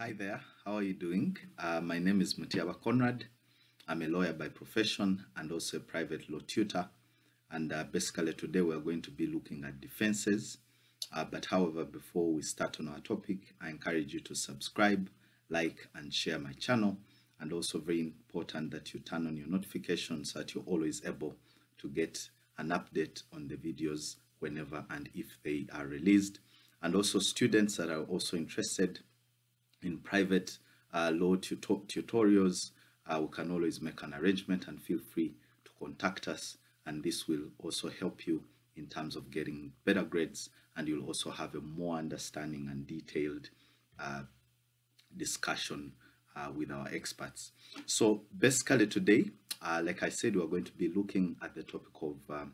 Hi there, how are you doing? Uh, my name is Mutyaba Conrad. I'm a lawyer by profession and also a private law tutor. And uh, basically today we're going to be looking at defenses. Uh, but however, before we start on our topic, I encourage you to subscribe, like, and share my channel. And also very important that you turn on your notifications so that you're always able to get an update on the videos whenever and if they are released. And also students that are also interested in private uh, law tut tutorials, uh, we can always make an arrangement and feel free to contact us. And this will also help you in terms of getting better grades and you'll also have a more understanding and detailed uh, discussion uh, with our experts. So basically today, uh, like I said, we're going to be looking at the topic of um,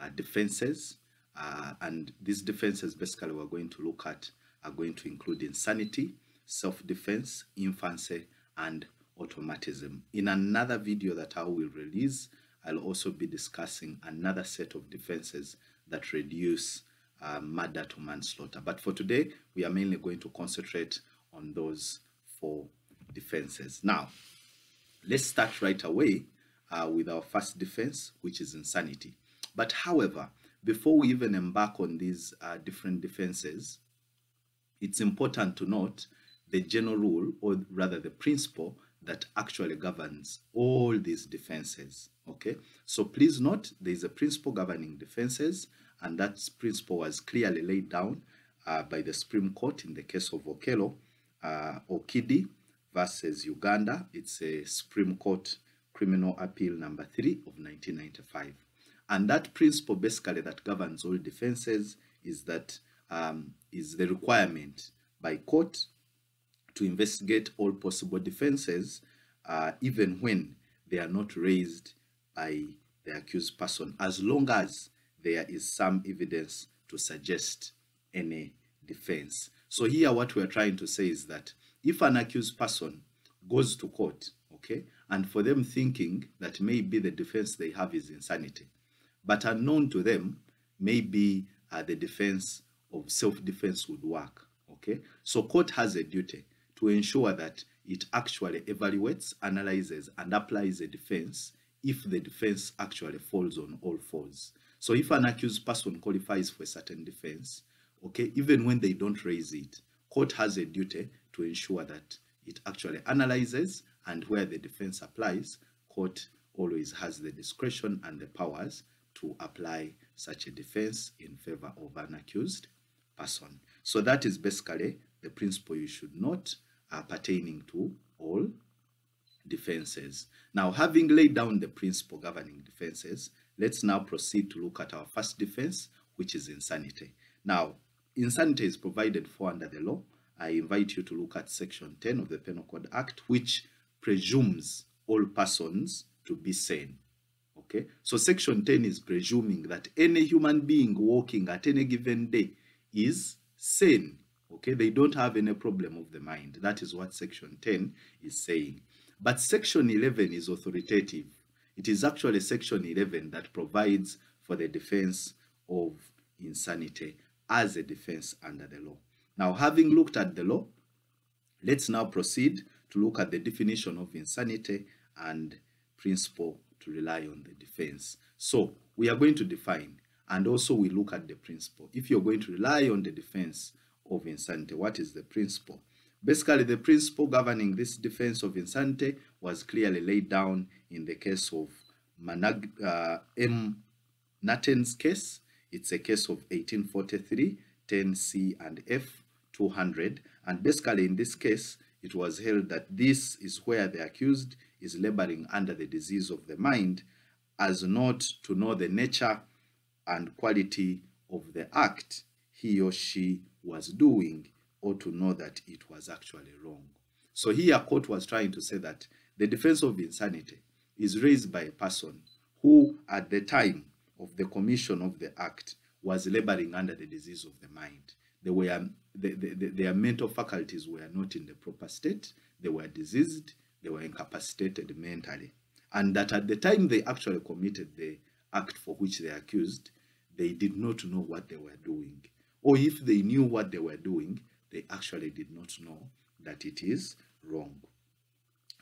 uh, defenses. Uh, and these defenses basically we're going to look at are going to include insanity, self-defense, infancy, and automatism. In another video that I will release, I'll also be discussing another set of defenses that reduce uh, murder to manslaughter. But for today, we are mainly going to concentrate on those four defenses. Now, let's start right away uh, with our first defense, which is insanity. But however, before we even embark on these uh, different defenses, it's important to note the general rule, or rather the principle that actually governs all these defenses. Okay, so please note there is a principle governing defenses, and that principle was clearly laid down uh, by the Supreme Court in the case of Okello, uh, Okidi versus Uganda. It's a Supreme Court Criminal Appeal number 3 of 1995. And that principle basically that governs all defenses is that um, is the requirement by court to investigate all possible defenses, uh, even when they are not raised by the accused person, as long as there is some evidence to suggest any defense. So here what we're trying to say is that if an accused person goes to court, okay, and for them thinking that maybe the defense they have is insanity, but unknown to them, maybe uh, the defense of self-defense would work, okay? So court has a duty to ensure that it actually evaluates, analyzes, and applies a defense if the defense actually falls on all fours. So if an accused person qualifies for a certain defense, okay, even when they don't raise it, court has a duty to ensure that it actually analyzes and where the defense applies, court always has the discretion and the powers to apply such a defense in favor of an accused person. So that is basically the principle you should note uh, pertaining to all defenses. Now, having laid down the principle governing defenses, let's now proceed to look at our first defense, which is insanity. Now, insanity is provided for under the law. I invite you to look at section 10 of the Penal Code Act, which presumes all persons to be sane. Okay, so section 10 is presuming that any human being walking at any given day is sane Okay, they don't have any problem of the mind. That is what section 10 is saying. But section 11 is authoritative. It is actually section 11 that provides for the defense of insanity as a defense under the law. Now, having looked at the law, let's now proceed to look at the definition of insanity and principle to rely on the defense. So, we are going to define and also we look at the principle. If you're going to rely on the defense, of insanity. What is the principle? Basically, the principle governing this defense of insanity was clearly laid down in the case of Manag uh, M. Natten's case. It's a case of 1843, 10C and F 200. And basically, in this case, it was held that this is where the accused is laboring under the disease of the mind as not to know the nature and quality of the act he or she was doing or to know that it was actually wrong. So here court was trying to say that the defense of insanity is raised by a person who at the time of the commission of the act was laboring under the disease of the mind. They were, the, the, the, their mental faculties were not in the proper state, they were diseased, they were incapacitated mentally. And that at the time they actually committed the act for which they accused, they did not know what they were doing or if they knew what they were doing, they actually did not know that it is wrong.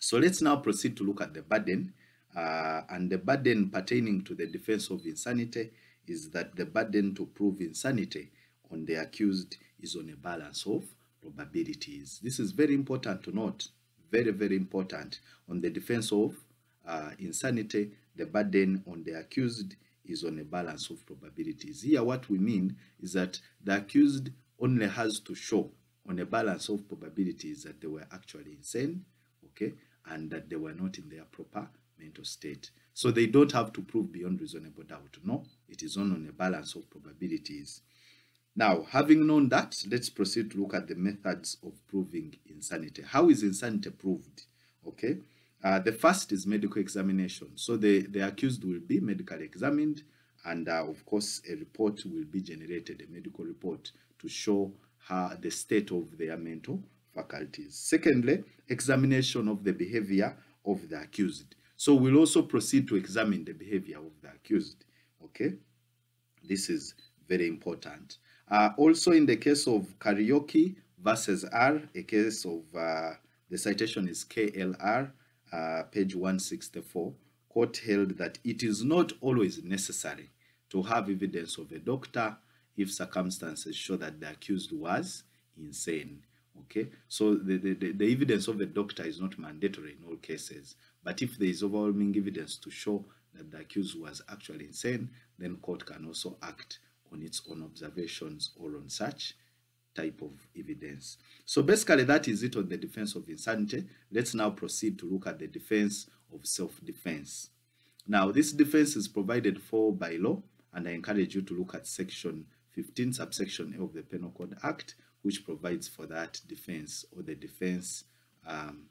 So let's now proceed to look at the burden. Uh, and the burden pertaining to the defense of insanity is that the burden to prove insanity on the accused is on a balance of probabilities. This is very important to note, very, very important. On the defense of uh, insanity, the burden on the accused is on a balance of probabilities. Here, what we mean is that the accused only has to show on a balance of probabilities that they were actually insane, okay, and that they were not in their proper mental state. So they don't have to prove beyond reasonable doubt. No, it is on, on a balance of probabilities. Now, having known that, let's proceed to look at the methods of proving insanity. How is insanity proved? Okay. Uh, the first is medical examination. So the, the accused will be medically examined and uh, of course a report will be generated, a medical report to show how the state of their mental faculties. Secondly, examination of the behavior of the accused. So we'll also proceed to examine the behavior of the accused. Okay, this is very important. Uh, also in the case of karaoke versus R, a case of uh, the citation is KLR uh, page 164, court held that it is not always necessary to have evidence of a doctor if circumstances show that the accused was insane. Okay, so the, the, the evidence of a doctor is not mandatory in all cases, but if there is overwhelming evidence to show that the accused was actually insane, then court can also act on its own observations or on such type of evidence. So basically that is it on the defense of insanity. Let's now proceed to look at the defense of self-defense. Now this defense is provided for by law and I encourage you to look at section 15 subsection A of the Penal Code Act which provides for that defense or the defense um,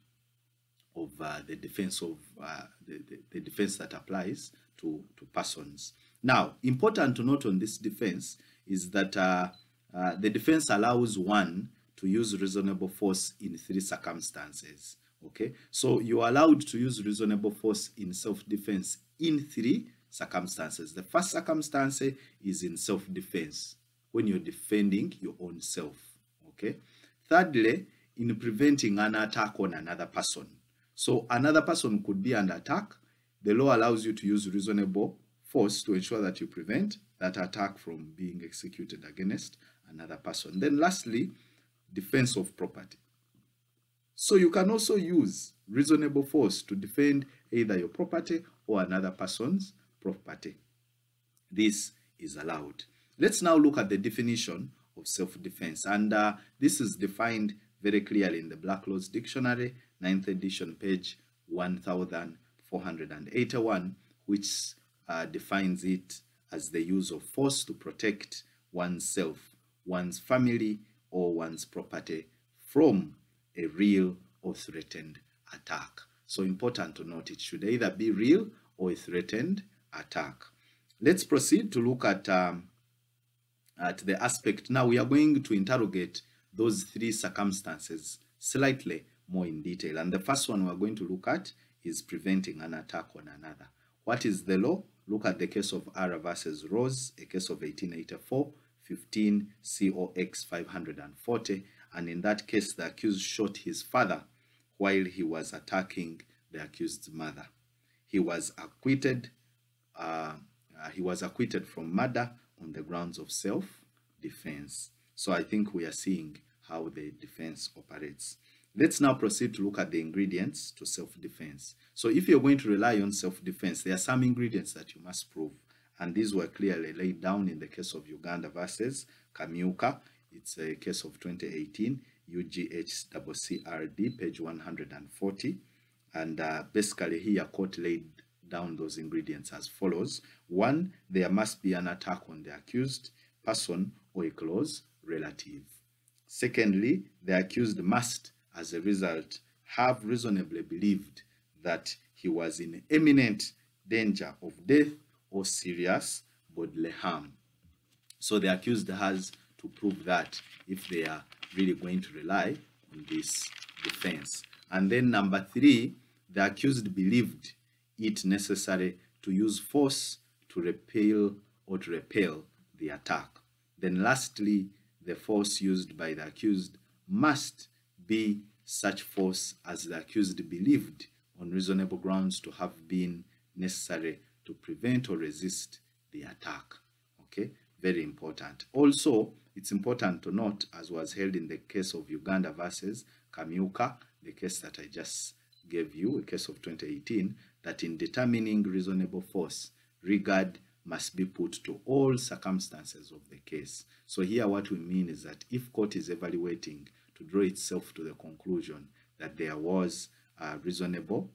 of uh, the defense of uh, the, the, the defense that applies to, to persons. Now, important to note on this defense is that uh, uh, the defense allows one to use reasonable force in three circumstances. Okay, so you're allowed to use reasonable force in self-defense in three circumstances. The first circumstance is in self-defense, when you're defending your own self. Okay, thirdly, in preventing an attack on another person. So another person could be under attack. The law allows you to use reasonable force to ensure that you prevent that attack from being executed against another person. Then lastly, defense of property. So you can also use reasonable force to defend either your property or another person's property. This is allowed. Let's now look at the definition of self-defense. And uh, this is defined very clearly in the Black's Law Dictionary, 9th edition, page 1481, which uh, defines it as the use of force to protect oneself one's family or one's property from a real or threatened attack. So important to note it should either be real or a threatened attack. Let's proceed to look at, um, at the aspect. Now we are going to interrogate those three circumstances slightly more in detail. And the first one we're going to look at is preventing an attack on another. What is the law? Look at the case of Ara versus Rose, a case of 1884 15 COX 540 and in that case the accused shot his father while he was attacking the accused's mother. He was acquitted uh, uh, he was acquitted from murder on the grounds of self-defense. So I think we are seeing how the defense operates. Let's now proceed to look at the ingredients to self-defense. So if you're going to rely on self-defense, there are some ingredients that you must prove and these were clearly laid down in the case of Uganda versus Kamyuka. It's a case of 2018 UGHCCRD page 140 and uh, basically here court laid down those ingredients as follows. One, there must be an attack on the accused person or a close relative. Secondly, the accused must, as a result, have reasonably believed that he was in imminent danger of death or serious bodily harm. So the accused has to prove that if they are really going to rely on this defense. And then number three, the accused believed it necessary to use force to repel or to repel the attack. Then lastly, the force used by the accused must be such force as the accused believed on reasonable grounds to have been necessary to prevent or resist the attack. Okay, very important. Also, it's important to note, as was held in the case of Uganda versus Kamyuka, the case that I just gave you, a case of 2018, that in determining reasonable force, regard must be put to all circumstances of the case. So here what we mean is that if court is evaluating to draw itself to the conclusion that there was a reasonable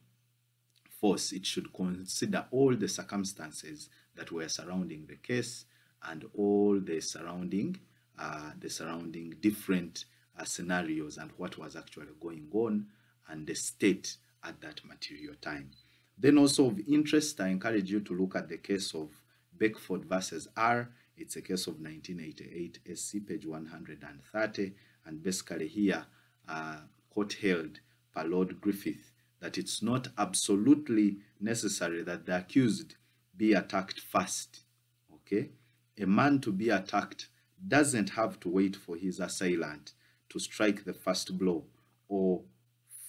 force, it should consider all the circumstances that were surrounding the case and all the surrounding uh, the surrounding different uh, scenarios and what was actually going on and the state at that material time. Then also of interest, I encourage you to look at the case of Beckford versus R. It's a case of 1988 SC page 130 and basically here uh, court held per Lord Griffith that it's not absolutely necessary that the accused be attacked first. Okay, a man to be attacked doesn't have to wait for his assailant to strike the first blow or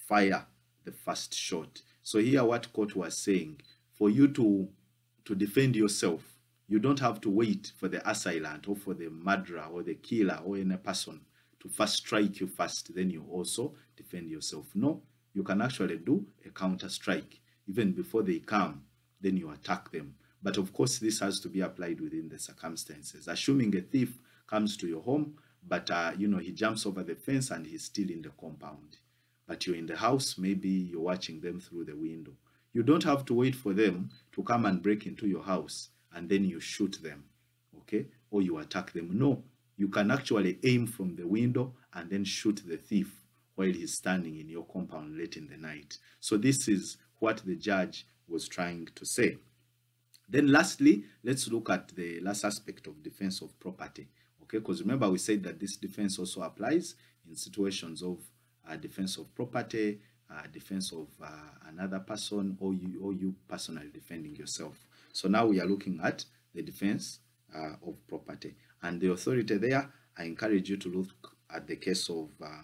fire the first shot. So here what court was saying, for you to, to defend yourself, you don't have to wait for the assailant or for the murderer or the killer or any person to first strike you first, then you also defend yourself. No, you can actually do a counter strike. Even before they come, then you attack them. But of course, this has to be applied within the circumstances. Assuming a thief comes to your home, but uh, you know he jumps over the fence and he's still in the compound. But you're in the house, maybe you're watching them through the window. You don't have to wait for them to come and break into your house and then you shoot them, okay? Or you attack them. No, you can actually aim from the window and then shoot the thief while he's standing in your compound late in the night. So this is what the judge was trying to say. Then lastly, let's look at the last aspect of defense of property. Okay, because remember we said that this defense also applies in situations of uh, defense of property, uh, defense of uh, another person, or you, or you personally defending yourself. So now we are looking at the defense uh, of property. And the authority there, I encourage you to look at the case of uh,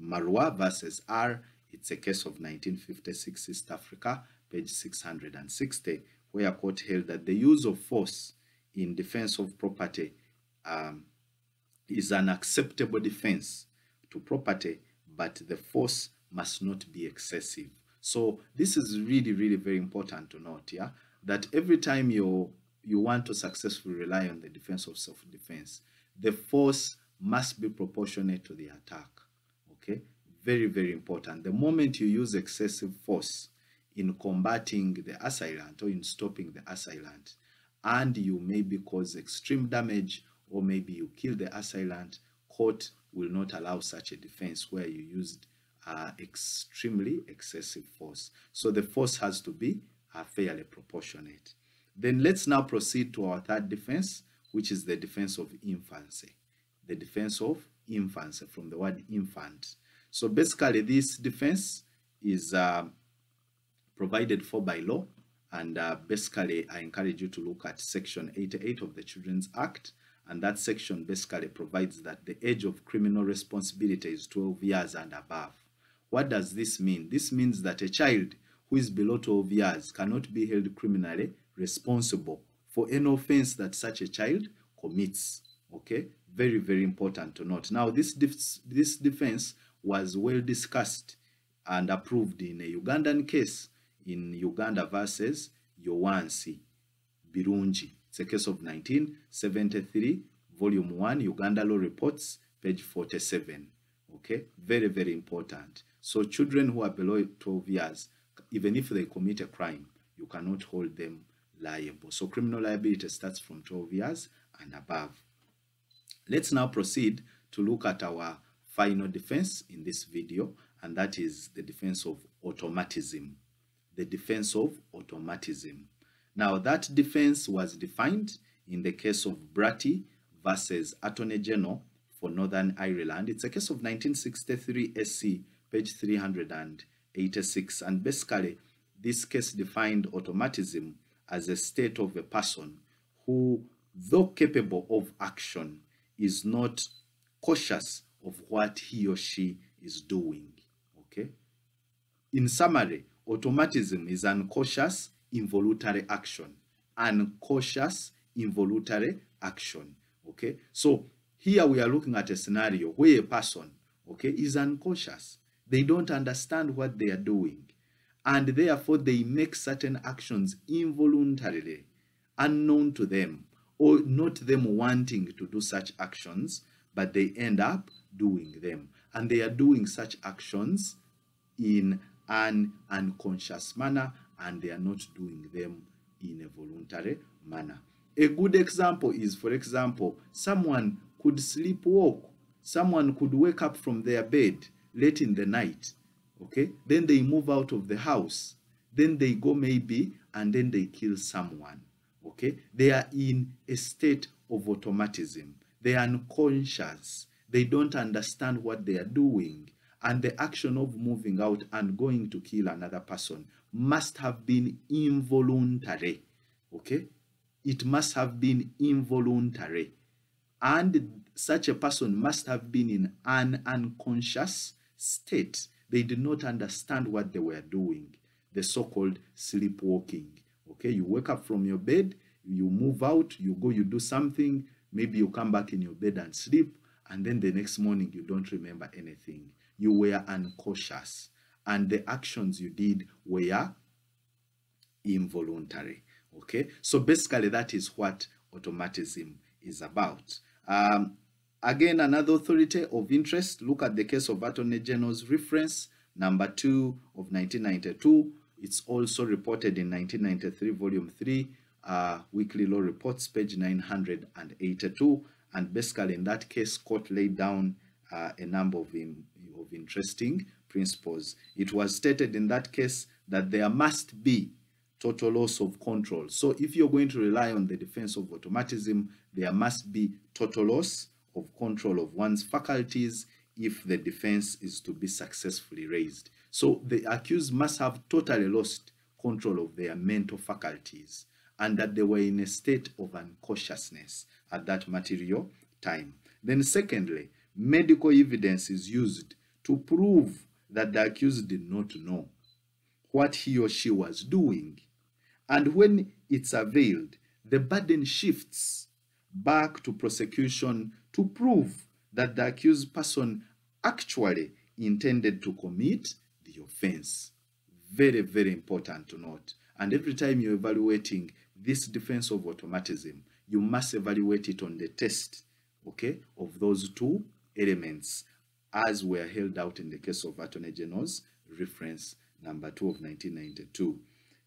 Marwa versus R. It's a case of 1956 East Africa, page 660, where a court held that the use of force in defense of property um, is an acceptable defense to property, but the force must not be excessive. So this is really, really very important to note, yeah, that every time you you want to successfully rely on the defense of self-defense, the force must be proportionate to the attack. Okay, very, very important. The moment you use excessive force in combating the assailant or in stopping the assailant, and you maybe cause extreme damage or maybe you kill the assailant, court will not allow such a defense where you used uh, extremely excessive force. So the force has to be uh, fairly proportionate. Then let's now proceed to our third defense, which is the defense of infancy. The defense of infancy from the word infant. So basically this defense is uh, provided for by law and uh, basically I encourage you to look at section 88 of the Children's Act and that section basically provides that the age of criminal responsibility is 12 years and above. What does this mean? This means that a child who is below 12 years cannot be held criminally responsible for any offense that such a child commits. Okay, very, very important to note. Now, this, this defense was well discussed and approved in a Ugandan case in Uganda versus Yowansi Birungi. It's a case of 1973, volume 1, Uganda Law Reports, page 47. Okay, very, very important. So children who are below 12 years, even if they commit a crime, you cannot hold them liable. So criminal liability starts from 12 years and above. Let's now proceed to look at our final defense in this video, and that is the defense of automatism. The defense of automatism. Now, that defense was defined in the case of Bratty versus Attorney General for Northern Ireland. It's a case of 1963 SC, page 386. And basically, this case defined automatism as a state of a person who, though capable of action, is not cautious of what he or she is doing. Okay. In summary, automatism is an unconscious involuntary action. Unconscious involuntary action. Okay. So here we are looking at a scenario where a person, okay, is unconscious. They don't understand what they are doing. And therefore they make certain actions involuntarily, unknown to them, or not them wanting to do such actions, but they end up doing them. And they are doing such actions in an unconscious manner and they are not doing them in a voluntary manner. A good example is, for example, someone could sleepwalk. Someone could wake up from their bed late in the night. Okay, then they move out of the house. Then they go maybe and then they kill someone. Okay, they are in a state of automatism. They are unconscious. They don't understand what they are doing and the action of moving out and going to kill another person must have been involuntary. Okay? It must have been involuntary. And such a person must have been in an unconscious state. They did not understand what they were doing, the so called sleepwalking. Okay? You wake up from your bed, you move out, you go, you do something, maybe you come back in your bed and sleep, and then the next morning you don't remember anything. You were uncautious and the actions you did were involuntary okay? So basically that is what automatism is about. Um, again another authority of interest look at the case of attorney general's reference number 2 of 1992 it's also reported in 1993 volume 3 uh, weekly law reports page 982 and basically in that case court laid down uh, a number of of interesting principles. It was stated in that case that there must be total loss of control. So if you're going to rely on the defense of automatism, there must be total loss of control of one's faculties if the defense is to be successfully raised. So the accused must have totally lost control of their mental faculties and that they were in a state of unconsciousness at that material time. Then secondly, medical evidence is used to prove that the accused did not know what he or she was doing. And when it's availed, the burden shifts back to prosecution to prove that the accused person actually intended to commit the offense. Very, very important to note. And every time you're evaluating this defense of automatism, you must evaluate it on the test, okay, of those two elements as were held out in the case of Attorney General's reference number 2 of 1992.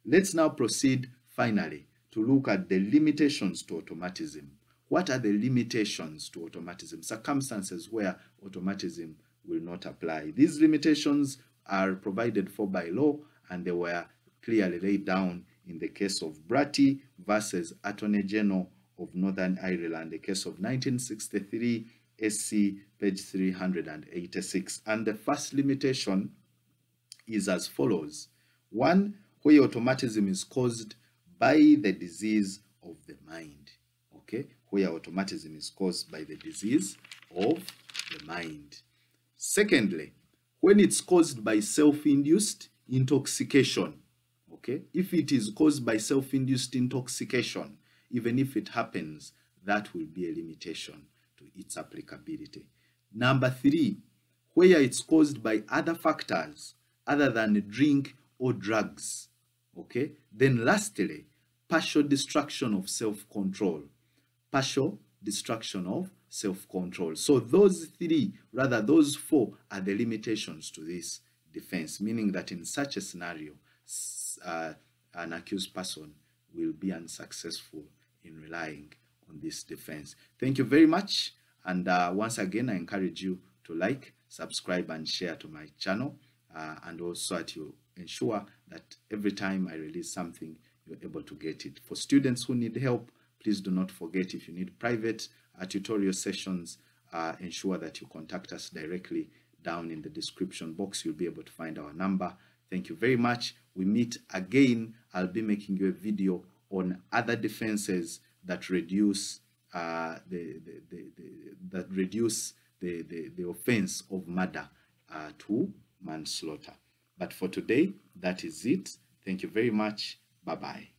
Let's now proceed finally to look at the limitations to automatism. What are the limitations to automatism? Circumstances where automatism will not apply. These limitations are provided for by law and they were clearly laid down in the case of Bratty versus Attorney General of Northern Ireland, the case of 1963 SC page 386. And the first limitation is as follows. One, where automatism is caused by the disease of the mind. Okay, where automatism is caused by the disease of the mind. Secondly, when it's caused by self-induced intoxication. Okay, if it is caused by self-induced intoxication, even if it happens, that will be a limitation to its applicability. Number three, where it's caused by other factors other than drink or drugs. Okay. Then lastly, partial destruction of self-control. Partial destruction of self-control. So those three, rather those four are the limitations to this defense, meaning that in such a scenario, uh, an accused person will be unsuccessful in relying on this defense. Thank you very much. And uh, once again, I encourage you to like, subscribe, and share to my channel. Uh, and also to ensure that every time I release something, you're able to get it. For students who need help, please do not forget if you need private uh, tutorial sessions, uh, ensure that you contact us directly down in the description box. You'll be able to find our number. Thank you very much. We meet again. I'll be making you a video on other defenses that reduce uh, the, the, the, the, that reduce the, the, the offense of murder uh, to manslaughter. But for today, that is it. Thank you very much. Bye bye.